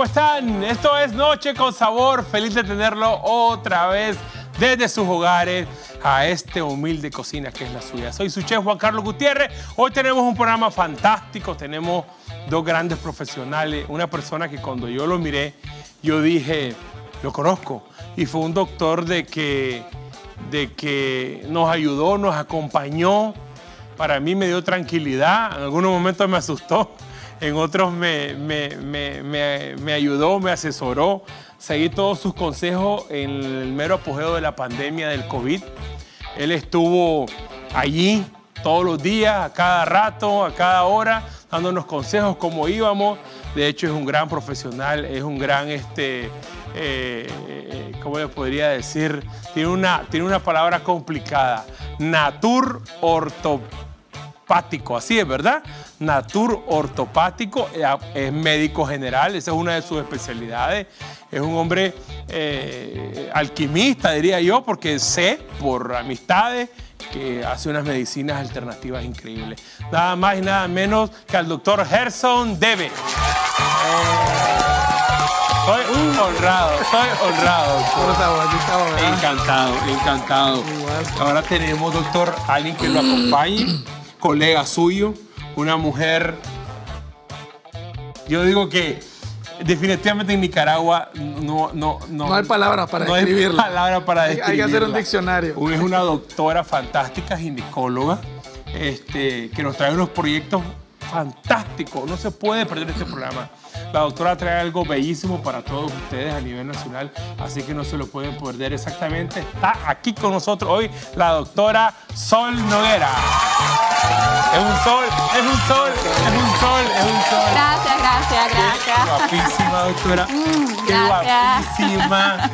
¿Cómo están? Esto es Noche con Sabor. Feliz de tenerlo otra vez desde sus hogares a este humilde cocina que es la suya. Soy su chef Juan Carlos Gutiérrez. Hoy tenemos un programa fantástico. Tenemos dos grandes profesionales. Una persona que cuando yo lo miré, yo dije, lo conozco. Y fue un doctor de que, de que nos ayudó, nos acompañó. Para mí me dio tranquilidad. En algunos momentos me asustó en otros me, me, ayudó, me asesoró. Seguí todos sus consejos en el mero apogeo de la pandemia del COVID. Él estuvo allí todos los días, a cada rato, a cada hora, dándonos consejos cómo íbamos. De hecho, es un gran profesional, es un gran, este, eh, ¿cómo le podría decir? Tiene una, tiene una palabra complicada, natur así es, ¿verdad? Natur ortopático, eh, es médico general, esa es una de sus especialidades. Es un hombre eh, alquimista, diría yo, porque sé por amistades que hace unas medicinas alternativas increíbles. Nada más y nada menos que al doctor Gerson Debe. Eh, estoy honrado, estoy honrado. Encantado, encantado. Ahora tenemos, doctor, alguien que lo acompañe colega suyo, una mujer, yo digo que definitivamente en Nicaragua no, no, no, no hay palabras para no describirla. Hay palabras para describirla. Hay, que hacer un diccionario. Es una doctora fantástica, ginecóloga, este, que nos trae unos proyectos fantásticos. No se puede perder este programa. La doctora trae algo bellísimo para todos ustedes a nivel nacional, así que no se lo pueden perder exactamente. Está aquí con nosotros hoy la doctora Sol Noguera. Es un sol, es un sol, es un sol, es un sol. Gracias, gracias, gracias. guapísima, doctora. Mm, Qué guapísima.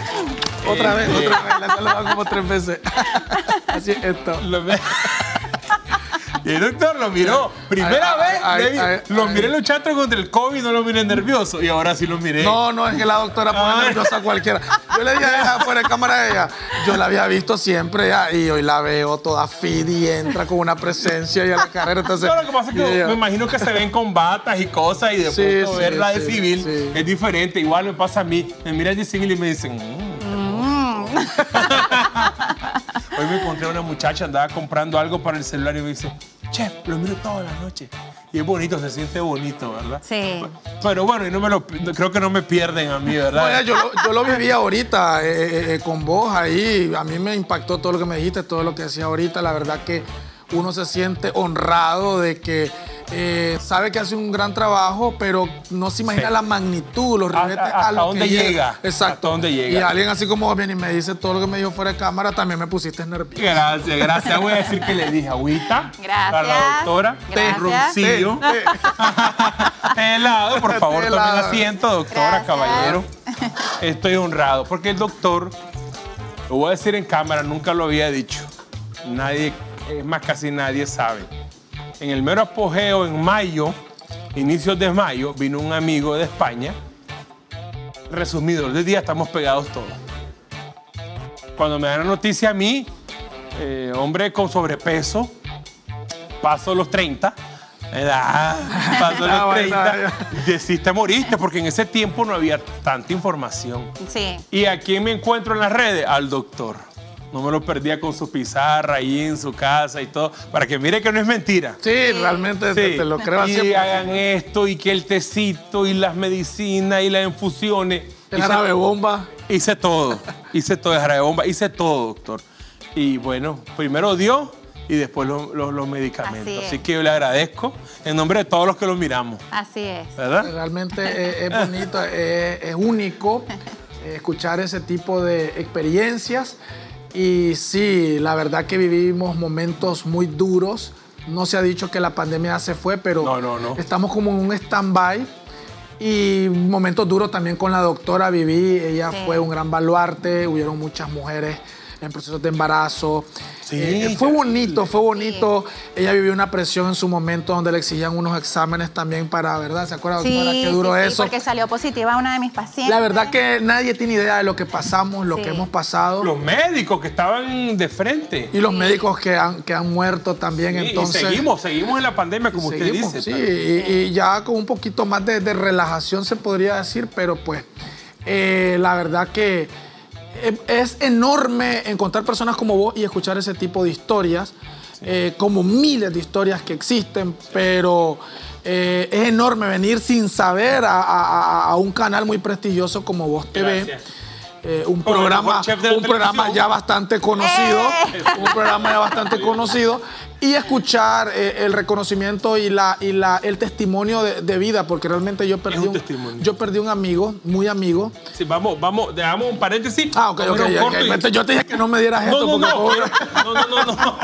Otra vez, otra vez. La saludado como tres veces. Así es esto. Y el doctor lo miró. Primera vez lo miré luchando contra el COVID, no lo miré nervioso. Y ahora sí lo miré. No, no, es que la doctora pone nerviosa a cualquiera. Yo le dije a ella fuera de cámara a ella. Yo la había visto siempre ya, y hoy la veo toda fit y entra con una presencia y a la carrera. Entonces, no, lo que pasa es que me imagino que se ven con batas y cosas y después sí, verla de civil es diferente. Igual me pasa a mí. Me miran de civil y me dicen. Mm". Mm. Hoy me encontré a una muchacha, andaba comprando algo para el celular y me dice, chef, lo miro toda la noche. Y es bonito, se siente bonito, ¿verdad? Sí. Pero bueno, y no me lo, creo que no me pierden a mí, ¿verdad? yo, yo, lo viví ahorita eh, eh, eh, con vos ahí. A mí me impactó todo lo que me dijiste, todo lo que decía ahorita. La verdad que uno se siente honrado de que eh, sabe que hace un gran trabajo, pero no se imagina la magnitud, los ribetes a, lo dónde llega. Exacto. dónde llega. Y alguien así como viene y me dice todo lo que me dijo fuera de cámara, también me pusiste nervioso. Gracias, gracias. Voy a decir que le dije agüita. Gracias. Para la doctora. Té roncillo. helado, por favor, tomen asiento, doctora, caballero. Estoy honrado, porque el doctor, lo voy a decir en cámara, nunca lo había dicho. Nadie, es más, casi nadie sabe en el mero apogeo, en mayo, inicios de mayo, vino un amigo de España. Resumido, de día estamos pegados todos. Cuando me dan la noticia a mí, eh, hombre con sobrepeso, paso los 30, edad, paso los 30, decidiste moriste porque en ese tiempo no había tanta información. Sí. ¿Y a quién me encuentro en las redes? Al doctor. No me lo perdía con su pizarra ahí en su casa y todo, para que mire que no es mentira. Sí, realmente Te, lo creo así. Y hagan esto y que el tecito y las medicinas y las infusiones. El jarabe bomba. Hice todo, hice todo el jarabe bomba, hice todo, doctor. Y bueno, primero Dios y después los, medicamentos. Así, que yo le agradezco en nombre de todos los que lo miramos. Así es. ¿Verdad? Realmente es, bonito, es, único escuchar ese tipo de experiencias. Y sí, la verdad que vivimos momentos muy duros. No se ha dicho que la pandemia se fue, pero estamos como en un stand-by. Y momentos duros también con la doctora viví. Ella fue un gran baluarte. Hubieron muchas mujeres en procesos de embarazo. Sí, Eh, fue bonito, fue bonito. Ella vivió una presión en su momento donde le exigían unos exámenes también para, ¿verdad? ¿Se acuerda, doctora? Sí, Qué duro sí, sí, eso. porque salió positiva una de mis pacientes. La verdad que nadie tiene idea de lo que pasamos, lo Sí. que hemos pasado. Los médicos que estaban de frente. y los médicos que han, que han muerto también. Sí, y entonces, seguimos, seguimos en la pandemia, como usted Seguimos, dice. sí, y, y ya con un poquito más de, de relajación se podría decir, pero pues eh, la verdad que es enorme encontrar personas como vos y escuchar ese tipo de historias, eh, como miles de historias que existen, pero eh, es enorme venir sin saber a, a- a- a un canal muy prestigioso como Vos TV. Gracias. eh, un programa, un programa ya bastante conocido, un programa ya bastante conocido, y escuchar eh, el reconocimiento y, la, y la, el testimonio de, de vida, porque realmente yo perdí, un yo perdí un amigo, muy amigo. Sí, vamos, vamos, dejamos un paréntesis. Ah, ok, ok, Vamos a un ya, corto ok. y- Yo te dije que no me dieras No, esto, no, porque no, no, no, no, no.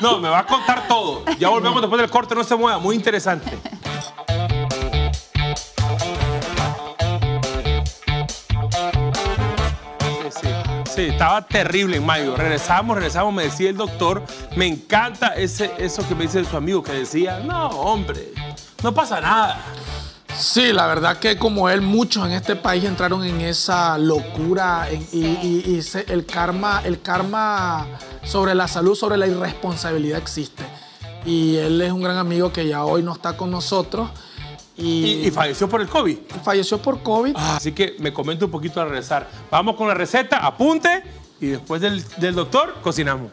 No, me va a contar todo. Ya volvemos después del corte, no se mueva, muy interesante. Sí, estaba terrible en mayo. Regresamos, regresamos, me decía el doctor, me encanta ese, eso que me dice su amigo que decía, no, hombre, no pasa nada. Sí, la verdad que como él, muchos en este país entraron en esa locura en- y, y- y se- el, karma, el karma sobre la salud, sobre la irresponsabilidad existe. Y él es un gran amigo que ya hoy no está con nosotros y, Y, y falleció por el COVID. falleció por COVID. Así que me comento un poquito al regresar. Vamos con la receta, apunte y después del, del doctor cocinamos.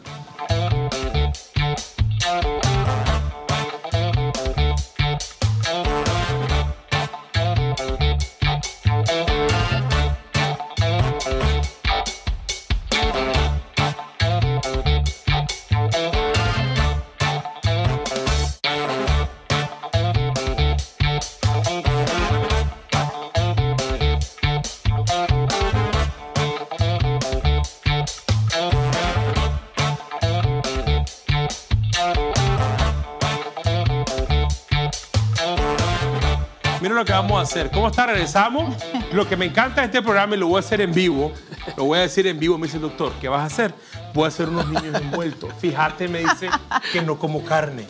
A hacer. ¿Cómo está? Regresamos. Lo que me encanta de este programa y lo voy a hacer en vivo. Lo voy a decir en vivo, me dice el doctor. ¿Qué vas a hacer? Voy a hacer unos niños envueltos. Fíjate, me dice que no como carne.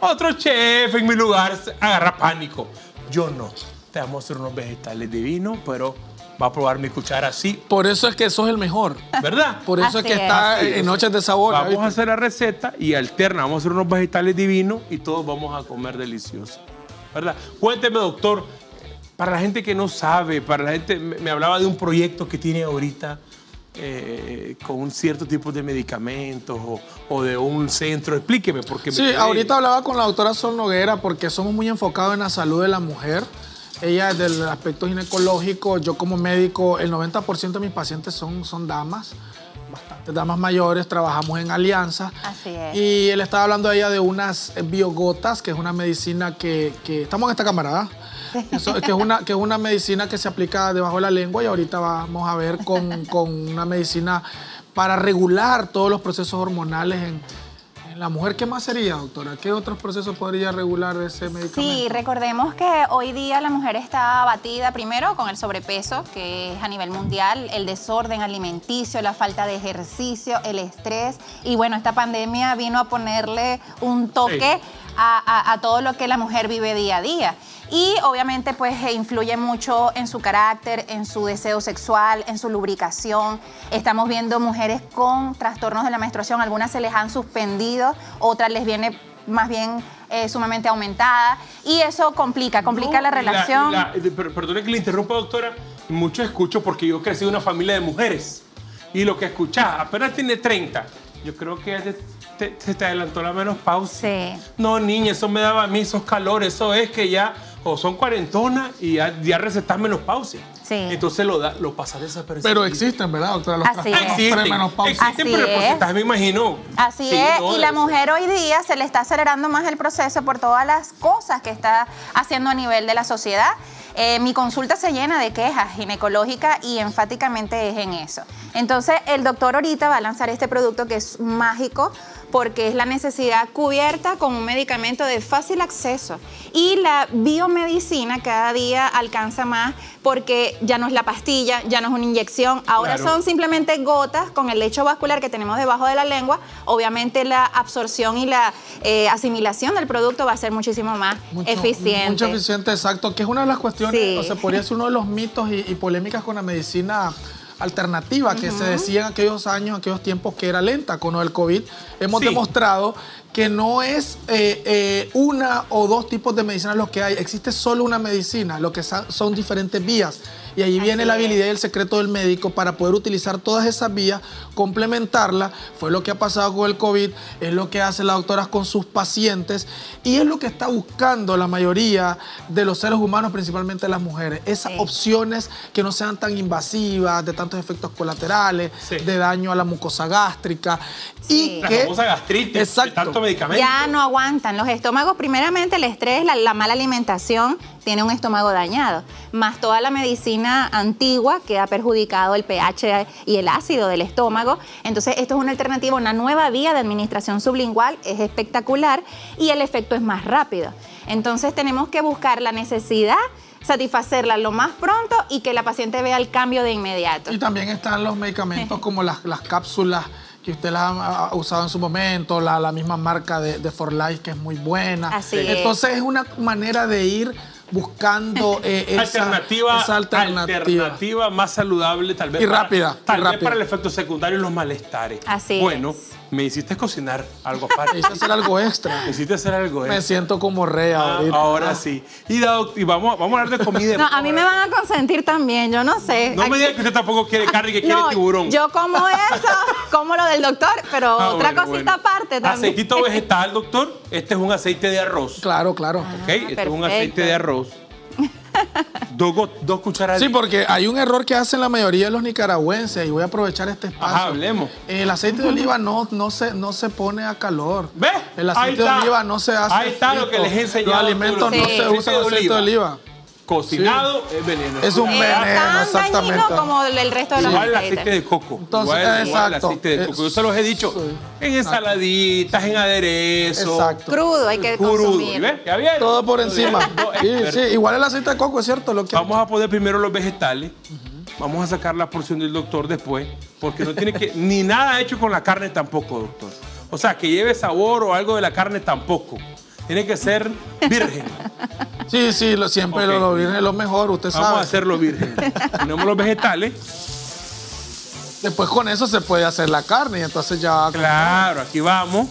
Otro chef en mi lugar agarra pánico. Yo no. Te vamos a hacer unos vegetales divinos, pero va a probar mi cuchara así, Por eso es que sos el mejor. ¿verdad? Por eso Así es que está es. en Noches de Sabor. Vamos ¿viste? a hacer la receta y alterna. Vamos a hacer unos vegetales divinos y todos vamos a comer delicioso. ¿Verdad? Cuénteme, doctor, para la gente que no sabe, para la gente, me me hablaba de un proyecto que tiene ahorita eh, con un cierto tipo de medicamentos o, o de un centro. Explíqueme, porque me Sí, quedé- ahorita hablaba con la doctora Sol Noguera porque somos muy enfocados en la salud de la mujer. Ella del aspecto ginecológico, yo como médico, el 90% de mis pacientes son, son damas, bastantes damas mayores, trabajamos en alianza. Así es. Y él estaba hablando a ella de unas biogotas, que es una medicina que, que- estamos en esta cámara, ¿verdad? Eso, que, es una, que es una medicina que se aplica debajo de la lengua y ahorita vamos a ver con, con una medicina para regular todos los procesos hormonales en, en la mujer. ¿Qué más sería, doctora? ¿Qué otros procesos podría regular ese medicamento? Sí, recordemos que hoy día la mujer está abatida primero con el sobrepeso, que es a nivel mundial, el desorden alimenticio, la falta de ejercicio, el estrés. Y bueno, esta pandemia vino a ponerle un toque a, a- a todo lo que la mujer vive día a día. Y obviamente pues eh, influye mucho en su carácter, en su deseo sexual, en su lubricación. Estamos viendo mujeres con trastornos de la menstruación, algunas se les han suspendido, otras les viene más bien eh, sumamente aumentada y eso complica, complica No, la relación. la- perdone que le interrumpa, doctora. Mucho escucho porque yo crecí en una familia de mujeres. Y lo que escuchás, apenas tiene 30. Yo creo que ya te- te- se te adelantó la menopausia. Sí. No, niña, eso me daba a mí esos calores. Eso es que ya o son cuarentonas y ya, ya recetas menopausia. Sí. Entonces lo, da, lo pasas desapercibido. Pero existen, ¿verdad, doctora? Los Así es. Existen, premenopáusicos. existen, Así pero el porcentaje me imagino. Así Sí, es, no, y la ser. mujer hoy día se le está acelerando más el proceso por todas las cosas que está haciendo a nivel de la sociedad. Eh, mi consulta se llena de quejas ginecológicas y enfáticamente es en eso. Entonces, el doctor ahorita va a lanzar este producto que es mágico porque es la necesidad cubierta con un medicamento de fácil acceso. Y la biomedicina cada día alcanza más porque ya no es la pastilla, ya no es una inyección, ahora Claro. son simplemente gotas con el lecho vascular que tenemos debajo de la lengua. Obviamente la absorción y la eh, asimilación del producto va a ser muchísimo más Mucho- eficiente. Mucho eficiente, exacto. Que es una de las cuestiones, Sí. o sea, podría ser uno de los mitos y, y polémicas con la medicina alternativa que se decía en aquellos años, aquellos tiempos que era lenta con del COVID. Hemos Sí. demostrado que no es eh, eh, una o dos tipos de medicinas lo que hay, existe solo una medicina, lo que son diferentes vías. Y ahí viene la es. habilidad y el secreto del médico para poder utilizar todas esas vías, complementarla. Fue lo que ha pasado con el COVID, es lo que hace la doctora con sus pacientes y es lo que está buscando la mayoría de los seres humanos, principalmente las mujeres. Esas Sí. opciones que no sean tan invasivas, de tantos efectos colaterales, Sí. de daño a la mucosa gástrica. Sí. Y La que, famosa gastritis, de Exacto. tanto medicamento. Ya no aguantan los estómagos. Primeramente, el estrés, la, la mala alimentación tiene un estómago dañado, más toda la medicina antigua que ha perjudicado el pH y el ácido del estómago. Entonces, esto es una alternativa, una nueva vía de administración sublingual, es espectacular y el efecto es más rápido. Entonces, tenemos que buscar la necesidad, satisfacerla lo más pronto y que la paciente vea el cambio de inmediato. Y también están los medicamentos como las, las cápsulas que usted las ha, usado en su momento, la, la misma marca de, de For Life que es muy buena. Así es. Entonces es una manera de ir buscando eh, esa, alternativa, esa alternativa. alternativa más saludable, tal vez. Y para- rápida, y Tal vez rápida. para el efecto secundario y los malestares. Así Bueno, es. Me hiciste cocinar algo aparte. Necesito hacer algo extra. me hiciste hacer algo. ¿eh? Me siento como rey Ah, ahora sí. Y, doc- y vamos, vamos a hablar de comida. No, a mí me van a consentir también, yo no sé. No me Aquí- digas que usted tampoco quiere carne y que quiere tiburón. Yo como eso, como lo del doctor, pero Ah, otra bueno, cosita bueno. aparte también. Aceitito vegetal, doctor. Este es un aceite de arroz. Claro, claro. ¿Ok? Este es un perfecto. aceite de arroz. Dos, dos cucharadas. Sí, porque hay un error que hacen la mayoría de los nicaragüenses y voy a aprovechar este espacio. Ajá, hablemos. El aceite de oliva no, no, se, no se pone a calor. ¿Ve? El aceite de oliva no se hace. Ahí está lo que les he enseñado. Los alimentos no se usan aceite de oliva. Cocinado es veneno. Es un Es veneno, tan exactamente. dañino como el resto de los Igual el aceite de coco. Entonces, igual, igual el aceite de coco. Yo se los he dicho Sí. en ensaladitas, en aderezo. Exacto. Crudo hay que Crudo. consumir. ¿Ves? ¿Ya vieron? Todo por encima. Sí, sí, igual el aceite de coco, es cierto. Lo que Vamos a poner primero los vegetales. Vamos a sacar la porción del doctor después, porque no tiene que ni nada hecho con la carne tampoco, doctor. O sea, que lleve sabor o algo de la carne tampoco. Tiene que ser virgen. Sí, sí, lo, siempre lo, lo viene lo mejor, usted Vamos sabe. a hacerlo virgen. Ponemos los vegetales. Después con eso se puede hacer la carne y entonces ya... Claro, aquí vamos.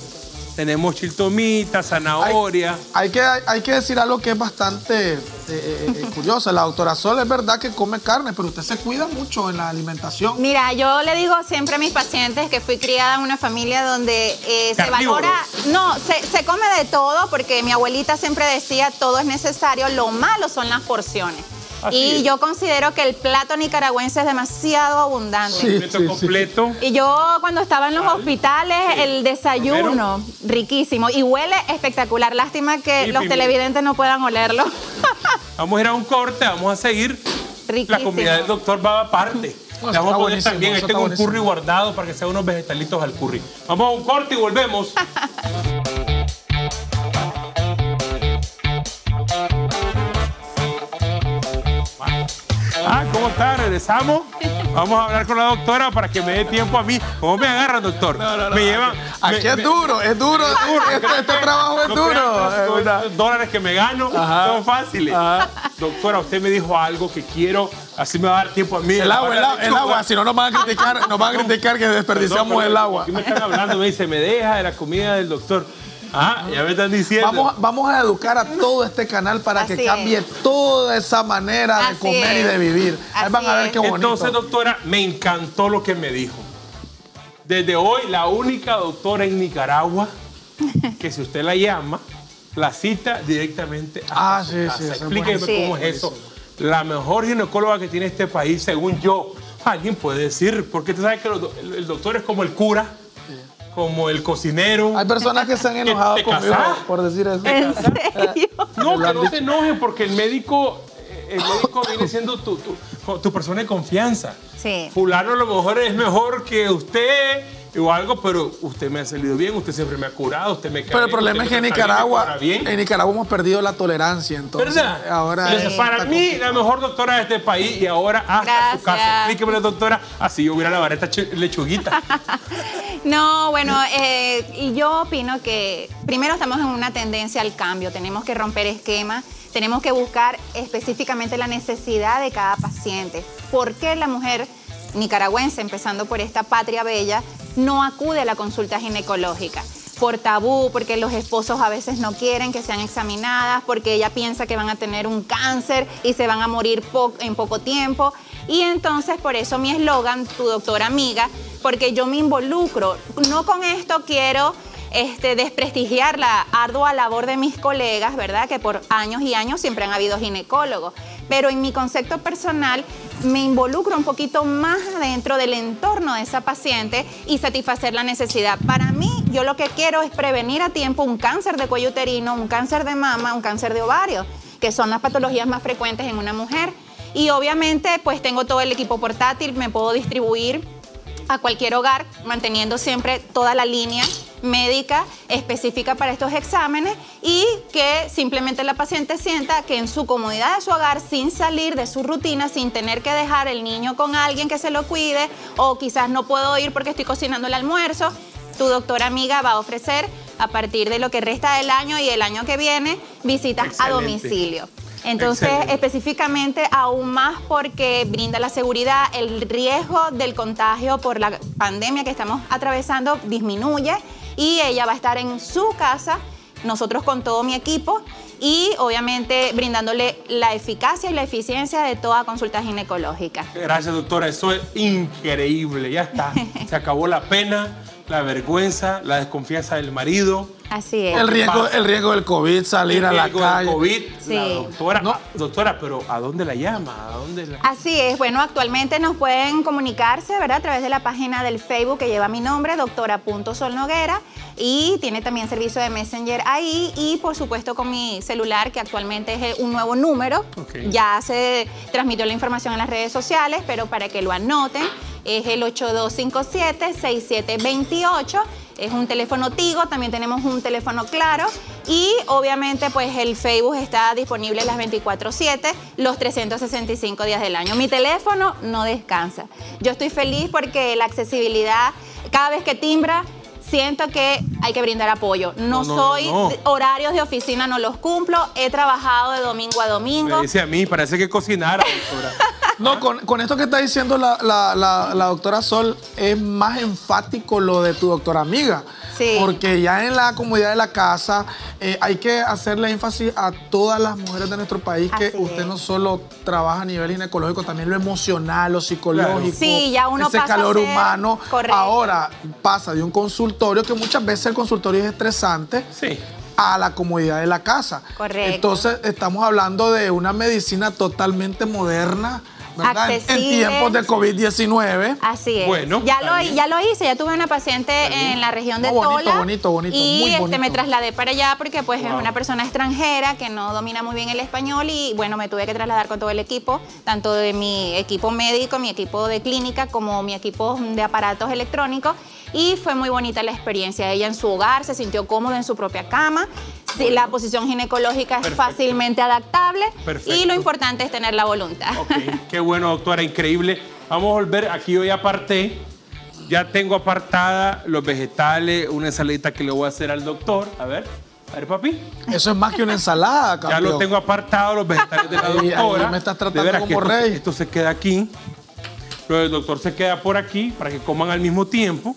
Tenemos chiltomita, zanahoria. hay que, hay que decir algo que es bastante eh, eh, eh, curioso. La doctora Sol es verdad que come carne, pero usted se cuida mucho en la alimentación. Mira, yo le digo siempre a mis pacientes que fui criada en una familia donde eh, se valora, no, se, se come de todo porque mi abuelita siempre decía todo es necesario, lo malo son las porciones. Así y es. yo considero que el plato nicaragüense es demasiado abundante. Sí. Completo, completo. Y yo cuando estaba en los hospitales, el desayuno, riquísimo. Y huele espectacular. Lástima que Y los pimienta. televidentes no puedan olerlo. Vamos a ir a un corte, vamos a seguir. La Riquísimo. comida del doctor va aparte. Le vamos a poner buenísimo, también, ahí tengo está un buenísimo. curry guardado para que sean unos vegetalitos al curry. Vamos a un corte y volvemos. ¿cómo está? Regresamos. Vamos a hablar con la doctora para que me dé tiempo a mí. ¿Cómo me agarran, doctor? me llevan. Aquí me- es me- duro, es duro. Este, este trabajo es duro. es los dólares que me gano Ajá. son fáciles. Ajá. Doctora, usted me dijo algo que quiero, así me va a dar tiempo a mí. El agua, el, agua, el agua, si no nos van a criticar, nos van a criticar que desperdiciamos el agua. Aquí me están hablando, me dice, me deja de la comida del doctor. Ah, ya me están diciendo. Vamos, vamos a educar a todo este canal para que cambie es. toda esa manera de comer y de vivir. Ahí van a ver qué bonito. Entonces, doctora, me encantó lo que me dijo. Desde hoy, la única doctora en Nicaragua que si usted la llama, la cita directamente a Ah, su sí, casa. sí, Explíqueme cómo es eso. La mejor ginecóloga que tiene este país, según yo. Alguien puede decir, porque tú sabes que el doctor es como el cura, como el cocinero. Hay personas que se han enojado te conmigo casás? por decir eso. ¿En serio? No, que no se enojen porque el médico, eh, el médico viene siendo tu, tu- tu persona de confianza. Sí. Fulano a lo mejor es mejor que usted o algo, pero usted me ha salido bien, usted siempre me ha curado, usted me Pero el problema es que en Nicaragua, bien. en Nicaragua hemos perdido la tolerancia, entonces. ¿Verdad? Ahora Sí. es- Para mí, complicado. la mejor doctora de este país y ahora hasta su Gracias. casa. Explíqueme, doctora, así yo hubiera lavar esta lechuguita. No, bueno, eh, y yo opino que primero estamos en una tendencia al cambio, tenemos que romper esquemas, tenemos que buscar específicamente la necesidad de cada paciente. ¿Por qué la mujer nicaragüense, empezando por esta patria bella, no acude a la consulta ginecológica? Por tabú, porque los esposos a veces no quieren que sean examinadas, porque ella piensa que van a tener un cáncer y se van a morir en poco tiempo. Y entonces por eso mi eslogan, tu doctora amiga, porque yo me involucro. No con esto quiero este, desprestigiar la ardua labor de mis colegas, ¿verdad? Que por años y años siempre han habido ginecólogos. Pero en mi concepto personal me involucro un poquito más adentro del entorno de esa paciente y satisfacer la necesidad. Para mí, yo lo que quiero es prevenir a tiempo un cáncer de cuello uterino, un cáncer de mama, un cáncer de ovario, que son las patologías más frecuentes en una mujer. Y obviamente, pues tengo todo el equipo portátil, me puedo distribuir a cualquier hogar, manteniendo siempre toda la línea médica específica para estos exámenes y que simplemente la paciente sienta que en su comodidad de su hogar, sin salir de su rutina, sin tener que dejar el niño con alguien que se lo cuide o quizás no puedo ir porque estoy cocinando el almuerzo, tu doctora amiga va a ofrecer a partir de lo que resta del año y el año que viene visitas a domicilio. Entonces, Excelente. específicamente aún más porque brinda la seguridad, el riesgo del contagio por la pandemia que estamos atravesando disminuye y ella va a estar en su casa, nosotros con todo mi equipo y obviamente brindándole la eficacia y la eficiencia de toda consulta ginecológica. Gracias, doctora. Eso es increíble. Ya está. Se acabó la pena, la vergüenza, la desconfianza del marido. Así es. El riesgo, el riesgo del COVID, salir a el la riesgo del calle. COVID. Sí. La doctora, No. doctora, pero ¿a dónde la llama? ¿A dónde la... Así es, bueno, actualmente nos pueden comunicarse, ¿verdad? A través de la página del Facebook que lleva mi nombre, doctora.solnoguera, y tiene también servicio de Messenger ahí, y por supuesto con mi celular, que actualmente es un nuevo número. Ok. Ya se transmitió la información en las redes sociales, pero para que lo anoten, es el 8257-6728. Es un teléfono Tigo, también tenemos un teléfono claro y obviamente pues el Facebook está disponible las 24/7, los 365 días del año. Mi teléfono no descansa. Yo estoy feliz porque la accesibilidad, cada vez que timbra, siento que hay que brindar apoyo. No, No, no, soy, no. horarios de oficina no los cumplo, he trabajado de domingo a domingo. Me dice a mí, parece que cocinara, doctora. No, con, con esto que está diciendo la, la- la- la doctora Sol, es más enfático lo de tu doctora amiga. Sí. Porque ya en la comodidad de la casa eh, hay que hacerle énfasis a todas las mujeres de nuestro país que Así usted es. no solo trabaja a nivel ginecológico, también lo emocional, lo psicológico. Sí, ya uno ese pasa a calor ser- humano. Correcto. Ahora pasa de un consultorio, que muchas veces el consultorio es estresante, Sí. a la comodidad de la casa. Correcto. Entonces, estamos hablando de una medicina totalmente moderna, ¿verdad? En- Accesible. tiempos de COVID-19. Así es. Bueno, ya lo, bien. ya lo hice, ya tuve una paciente en la región de Oh, bonito, Tola. bonito, bonito, Y muy este, me trasladé para allá porque pues es una persona extranjera que no domina muy bien el español y bueno, me tuve que trasladar con todo el equipo, tanto de mi equipo médico, mi equipo de clínica, como mi equipo de aparatos electrónicos. Y fue muy bonita la experiencia. Ella en su hogar se sintió cómoda en su propia cama. Sí, la posición ginecológica es Perfecto. fácilmente adaptable. Perfecto. Y lo importante es tener la voluntad. Ok, qué bueno, doctora, increíble. Vamos a volver, aquí yo ya aparté, ya tengo apartada los vegetales, una ensaladita que le voy a hacer al doctor. A ver, a ver, papi. Eso es más que una ensalada, Ya campeón. lo tengo apartado, los vegetales de la doctora. me estás De tratando veras como esto, rey. Esto se queda aquí. Luego el doctor se queda por aquí para que coman al mismo tiempo.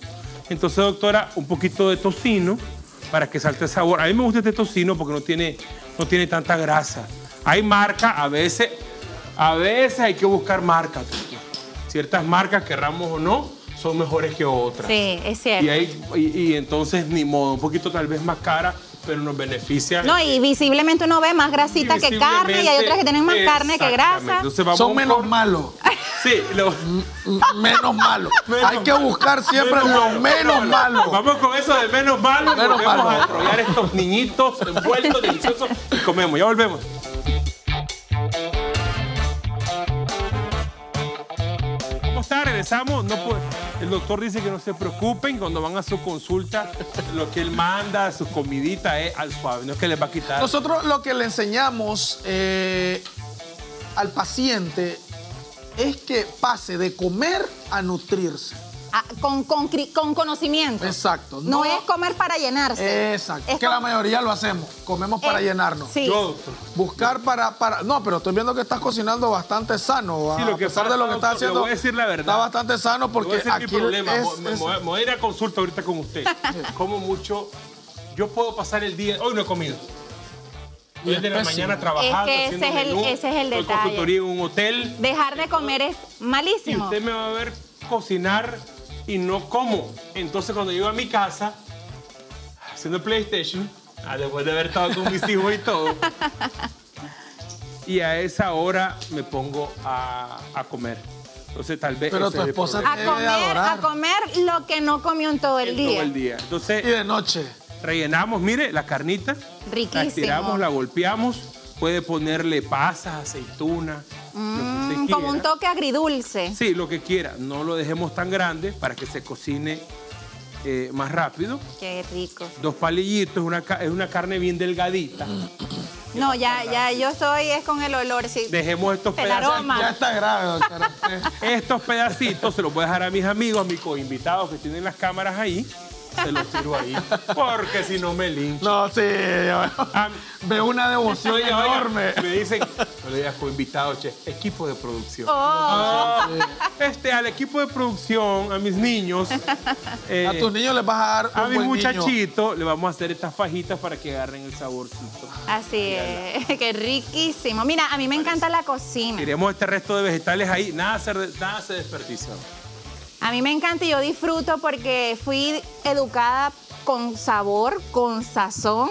Entonces, doctora, un poquito de tocino para que salte el sabor. A mí me gusta este tocino porque no tiene, no tiene tanta grasa. Hay marcas, a veces, a veces hay que buscar marcas. Ciertas marcas, querramos o no, son mejores que otras. Sí, es cierto. Y, hay- y- y entonces, ni modo, un poquito tal vez más cara, pero nos beneficia. No, y visiblemente uno ve más grasita que carne y hay otras que tienen más carne que grasa. Exactamente. Entonces vamos Son menos por- malos. Sí, lo- menos malos. Menos- Hay que buscar siempre menos lo malo, menos malo. Vamos con eso de menos malo. Menos volvemos malo. a enrollar estos niñitos envueltos, deliciosos y comemos. Ya volvemos. ¿Cómo está? Regresamos. No puede- El doctor dice que no se preocupen cuando van a su consulta, lo que él manda, su comidita es al suave, no es que les va a quitar. Nosotros lo que le enseñamos eh, al paciente es que pase de comer a nutrirse. Ah, con, con con conocimiento. Exacto. No, es comer para llenarse. Exacto. Es que la mayoría lo hacemos. Comemos para Eh, llenarnos. Sí. Yo. Buscar para, para. No, pero estoy viendo que estás cocinando bastante sano. Sí, a lo que pesar pasa, de lo que estás haciendo. voy a decir la verdad. Está bastante sano Porque porque ese es mi aquí problema. es- me, es- me voy a- me voy a ir a consulta ahorita con usted. Como mucho. Yo puedo pasar el día. Hoy no he comido. Hoy Y es de la mañana trabajando. Es que ese es el- menú, ese es el detalle. consultoría en un hotel. Dejar de comer es Y malísimo. usted me va a ver cocinar y no como. Entonces, cuando llego a mi casa, haciendo PlayStation, ah, después de haber estado con mis hijos y todo, y a esa hora me pongo a, a comer. Entonces, tal vez. Pero tu es esposa problema. A Debe de comer, adorar. a comer lo que no comió en todo el En día. todo el día. Y Entonces, de noche. rellenamos, mire, la carnita. Riquísimo. La estiramos, la golpeamos. Puede ponerle pasas, aceitunas, lo que Mm, usted como un quiera. toque agridulce. Sí, lo que quiera. No lo dejemos tan grande para que se cocine eh, más rápido. Qué rico. Dos palillitos, una, es una carne bien delgadita. No, ya, ya, yo estoy es con el olor, sí. Dejemos estos El pedazos. aroma. Ya está grave, doctora. Estos pedacitos se los voy a dejar a mis amigos, a mis coinvitados que tienen las cámaras ahí. Se los tiro ahí. Porque si no me linchan. No, sí. yo Ah, Veo una devoción Oiga, oiga, enorme. Me dicen, no le digas coinvitado, che, equipo de producción. Oh, Ah, este, al equipo de producción, a mis niños, eh, A tus niños les vas a dar un a mis muchachitos, le vamos a hacer estas fajitas para que agarren el saborcito. así es. Qué riquísimo. Mira, a mí me encanta la cocina. Tiremos este resto de vegetales ahí, nada se, nada se desperdicia. A mí me encanta y yo disfruto porque fui educada con sabor, con sazón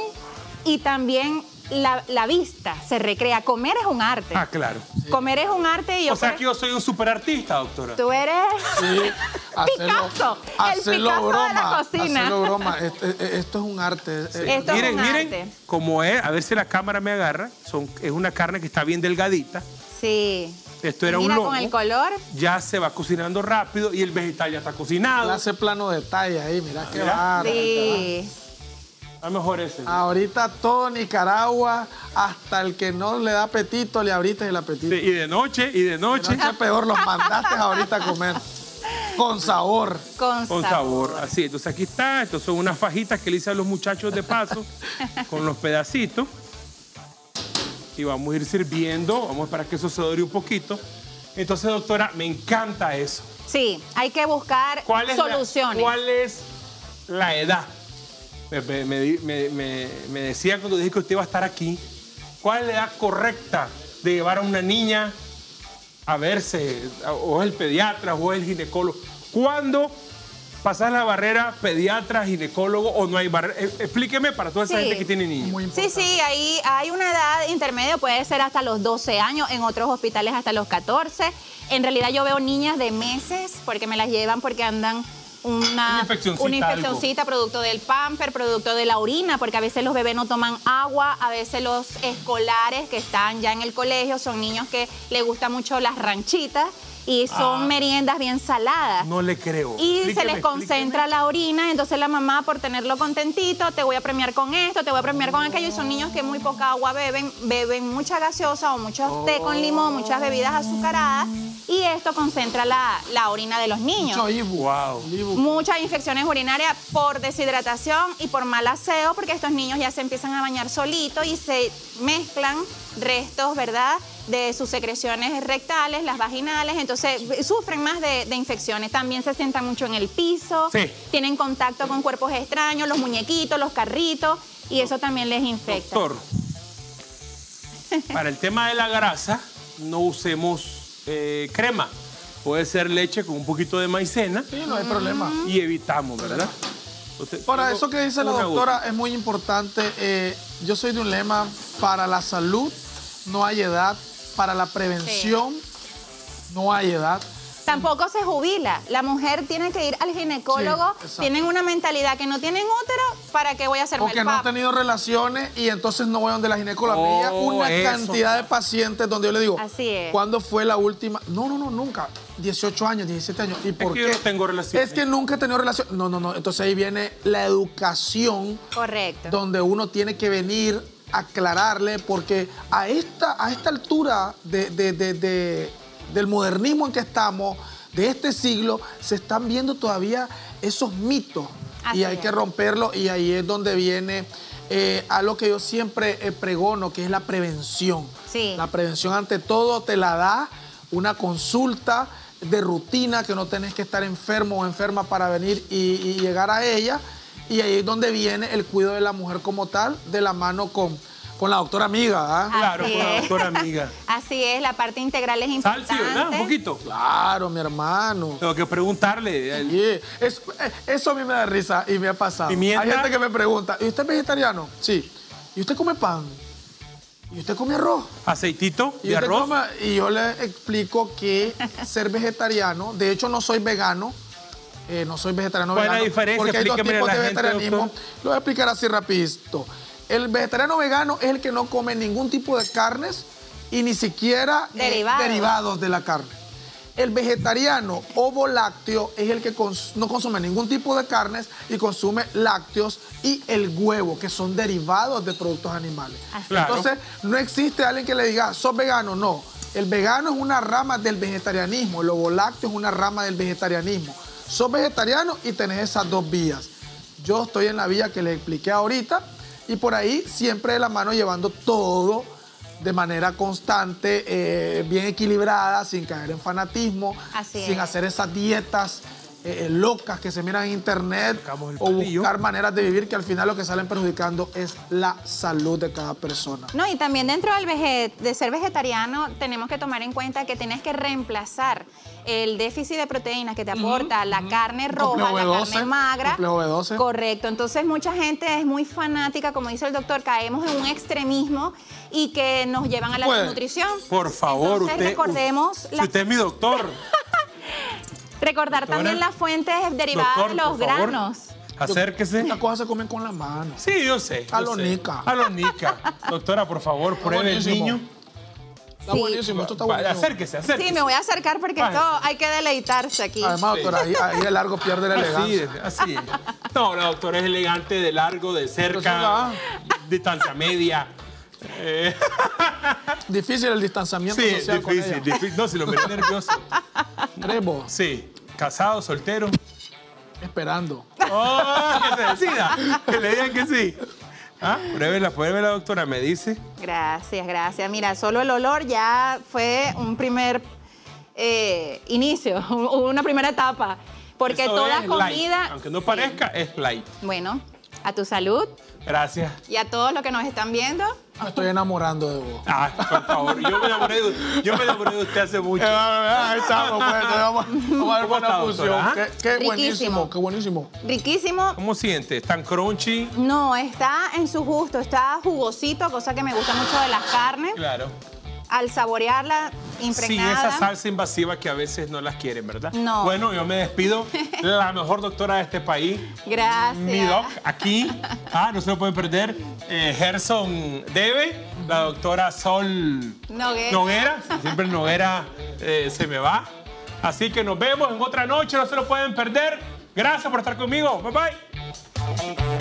y también la, la vista se recrea. Comer es un arte. Ah, claro. Comer es un arte y yo O sea creo- que yo soy un superartista, doctora. tú eres Sí, hacerlo, Picasso, el Picasso de la cocina. Hacerlo broma. Esto, esto es un arte. Eh, Esto es miren, un miren arte. cómo es, a ver si la cámara me agarra. Son, es una carne que está bien delgadita. Sí. Esto era Mira un lomo. con el color. Ya se va cocinando rápido y el vegetal ya está cocinado. Hace plano detalle ahí, mira qué Mira. bárbaro. Sí. A lo mejor ese. Ahorita todo Nicaragua, hasta el que no le da apetito, le abriste el apetito. Sí, y de noche, y de noche. Peor, los mandaste ahorita a comer. Con sabor. Con, Con sabor, así. Entonces aquí está, estos son unas fajitas que le hice a los muchachos de paso con los pedacitos. Y vamos a ir sirviendo, vamos a esperar que eso se dore un poquito. Entonces, doctora, me encanta eso. Sí, hay que buscar ¿Cuál la, soluciones. cuál es la edad? Me- me- me decía cuando dije que usted iba a estar aquí, ¿cuál es la edad correcta de llevar a una niña a verse? ¿O es el pediatra o es el ginecólogo? ¿Cuándo pasas la barrera pediatra, ginecólogo o no hay barrera? Eh, Explíqueme para toda esa Sí. gente que tiene niños. Muy Sí, sí, ahí hay una edad intermedia, puede ser hasta los 12 años, en otros hospitales hasta los 14. En realidad yo veo niñas de meses porque me las llevan porque andan una, Una infeccioncita, una infeccioncita producto del pamper, producto de la orina, porque a veces los bebés no toman agua, a veces los escolares que están ya en el colegio son niños que les gustan mucho las ranchitas y son Ah. meriendas bien saladas. No le creo. Y se les concentra la orina, entonces la mamá por tenerlo contentito, te voy a premiar con esto, te voy a premiar con aquello, y son niños que muy poca agua beben, beben mucha gaseosa o mucho té con limón, muchas bebidas azucaradas, y esto concentra la, la orina de los niños. Wow. Muchas infecciones urinarias por deshidratación y por mal aseo, porque estos niños ya se empiezan a bañar solitos y se mezclan restos, ¿verdad?, de sus secreciones rectales, las vaginales, entonces sufren más de, de infecciones. También se sientan mucho en el piso, Sí. tienen contacto con cuerpos extraños, los muñequitos, los carritos, y eso también les infecta. Doctor, para el tema de la grasa, no usemos eh, crema. Puede ser leche con un poquito de maicena Sí, no hay problema. y evitamos, ¿verdad? Para tengo eso que dice la doctora es muy importante. eh, yo soy de un lema, para la salud no hay edad, para la prevención no hay edad. Tampoco se jubila. La mujer tiene que ir al ginecólogo. Sí, tienen una mentalidad que no tienen útero, ¿para qué voy a hacerme Porque el no han tenido relaciones y entonces no voy donde la ginecóloga. Oh, una eso. cantidad de pacientes donde yo le digo, Así es. ¿cuándo fue la última? No, no, no, nunca. 18 años, 17 años. ¿Y por que qué? yo no tengo relaciones. Es que nunca he tenido relación. No, no, no. Entonces ahí viene la educación Correcto. donde uno tiene que venir a aclararle, porque a esta, a esta altura de- de- de- de- del modernismo en que estamos, de este siglo, se están viendo todavía esos mitos. Así y hay es. que romperlo, y ahí es donde viene eh, a lo que yo siempre eh, pregono, que es la prevención. Sí. La prevención ante todo te la da una consulta de rutina que no tenés que estar enfermo o enferma para venir y, y llegar a ella. Y ahí es donde viene el cuidado de la mujer como tal, de la mano con, con la doctora amiga. ¿ah? Claro, con la doctora amiga. Así es, la parte integral es importante. sí, ¿verdad? Un poquito. Claro, mi hermano. Tengo que preguntarle. el- Yeah. Eso, eh, eso a mí me da risa y me ha pasado. ¿Pimienta? Hay gente que me pregunta, ¿y usted es vegetariano? Sí. ¿Y usted come pan? ¿Y usted come arroz? Aceitito Y, de usted arroz. come- y yo le explico que ser vegetariano, de hecho no soy vegano, eh, no soy vegetariano ¿Cuál es la vegano, diferencia? porque hay dos tipos de vegetarianismo. doctor. Lo voy a explicar así rapidito. El vegetariano vegano es el que no come ningún tipo de carnes y ni siquiera eh, Derivados. derivados de la carne. El vegetariano ovo lácteo es el que cons- no consume ningún tipo de carnes y consume lácteos y el huevo, que son derivados de productos animales. Claro. Entonces, no existe alguien que le diga, sos vegano, no. El vegano es una rama del vegetarianismo, el ovo lácteo es una rama del vegetarianismo. Sos vegetariano y tenés esas dos vías. Yo estoy en la vía que les expliqué ahorita y por ahí siempre de la mano llevando todo de manera constante, eh, bien equilibrada, sin caer en fanatismo, Así sin es. hacer esas dietas eh, locas que se miran en internet o buscar maneras de vivir que al final lo que salen perjudicando es la salud de cada persona. No, y también dentro del de ser vegetariano tenemos que tomar en cuenta que tienes que reemplazar el déficit de proteínas que te aporta la carne roja, la B12, carne magra. complejo B12. Correcto. Entonces mucha gente es muy fanática, como dice el doctor, caemos en un extremismo y que nos llevan a la Puede. desnutrición. Por favor, Entonces, usted. recordemos Si la- usted es mi doctor. recordar Doctora. también las fuentes derivadas doctor, de los por favor, granos. Acérquese. Las cosas se comen con las manos. Sí, yo sé. A lo. Nica. A lo Nica. Doctora, por favor, pruebe el niño. Está Sí. buenísimo, esto está buenísimo. Acérquese, acérquese. Sí, me voy a acercar porque esto hay que deleitarse aquí. Además, doctora, ahí, ahí el largo pierde la Así elegancia. es, así es. No, la doctora es elegante, de largo, de cerca, distancia media. Eh, Difícil el distanciamiento sí, social con difícil, ella. difícil. No, si lo miré nervioso. ¿Crees vos? Sí, casado, soltero. Esperando. Oh, que se decida. Que le digan que sí. Ah, pruébela, pruébela, doctora, me dice. Gracias, gracias. Mira, solo el olor ya fue un primer eh, inicio, una primera etapa. Porque Esto toda es light. comida. Aunque no Sí. parezca, es light. Bueno, a tu salud Gracias. y a todos los que nos están viendo. Me estoy enamorando de vos. Ah, por favor. Yo me enamoré de, yo me enamoré de usted hace mucho. Ahí estamos, pues. Vamos, vamos a ver ¿Cómo buena está, fusión. doctora? Qué, buenísimo, qué buenísimo. Riquísimo. ¿Cómo siente? ¿Tan crunchy? No, está en su gusto, está jugosito, cosa que me gusta mucho de las carnes. Claro. Al saborearla Sí, impregnada. esa salsa invasiva que a veces no las quieren, ¿verdad? No. Bueno, yo me despido. La mejor doctora de este país. Gracias. Mi doc, aquí. Ah, no se lo pueden perder. Eh, Gerson Debe, la doctora Sol Noguera. Noguera. Siempre Noguera eh, se me va. Así que nos vemos en otra noche, no se lo pueden perder. Gracias por estar conmigo. Bye bye.